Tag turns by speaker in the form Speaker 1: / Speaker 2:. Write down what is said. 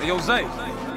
Speaker 1: Hey, yo, Zay.